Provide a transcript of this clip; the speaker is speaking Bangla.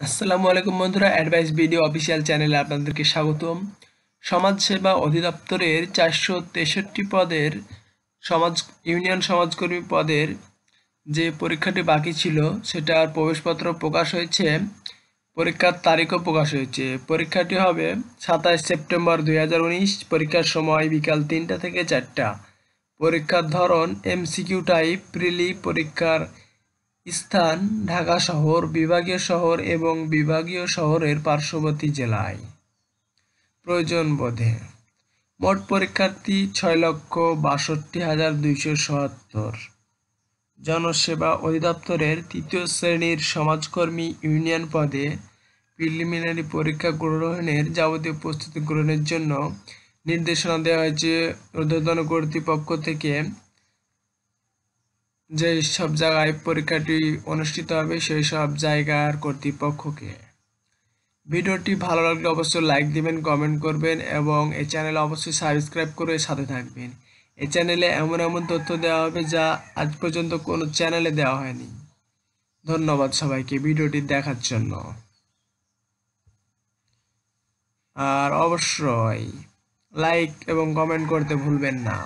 আসসালামু আলাইকুম বন্ধুরা অ্যাডভাইস ভিডিও অফিসিয়াল চ্যানেলে আপনাদেরকে স্বাগতম। সমাজসেবা অধিদপ্তরের চারশো তেষট্টি পদের সমাজ, ইউনিয়ন সমাজকর্মী পদের যে পরীক্ষাটি বাকি ছিল, সেটার প্রবেশপত্র প্রকাশ হয়েছে, পরীক্ষার তারিখও প্রকাশ হয়েছে। পরীক্ষাটি হবে সাতাশ সেপ্টেম্বর দুই হাজার উনিশ, পরীক্ষার সময় বিকাল তিনটা থেকে চারটা। পরীক্ষার ধরন এমসিকিউ টাইপ প্রিলি পরীক্ষার স্থান ঢাকা শহর, বিভাগীয় শহর এবং বিভাগীয় শহরের পার্শ্ববর্তী জেলায়। প্রয়োজন বোধে। মোট পরীক্ষার্থী ছয় লক্ষ বাষট্টি হাজার দুইশো সত্তর। জনসেবা অধিদপ্তরের তৃতীয় শ্রেণির সমাজকর্মী ইউনিয়ন পদে প্রিলিমিনারি পরীক্ষা গ্রহণের যাবতীয় প্রস্তুতি গ্রহণের জন্য নির্দেশনা দেওয়া হয়েছে। ঊর্ধ্বতন কর্তৃপক্ষ থেকে যে সব জায়গায় পরীক্ষাটি অনুষ্ঠিত হবে, সেই সব জায়গার কর্তৃপক্ষকে। ভিডিওটি ভালো লাগলে অবশ্যই লাইক দিবেন, কমেন্ট করবেন এবং এই চ্যানেলে অবশ্যই সাবস্ক্রাইব করে সাথে থাকবেন। এই চ্যানেলে এমন এমন তথ্য দেওয়া হবে যা আজ পর্যন্ত কোনো চ্যানেলে দেওয়া হয়নি। ধন্যবাদ সবাইকে ভিডিওটি দেখার জন্য। আর অবশ্যই লাইক এবং কমেন্ট করতে ভুলবেন না।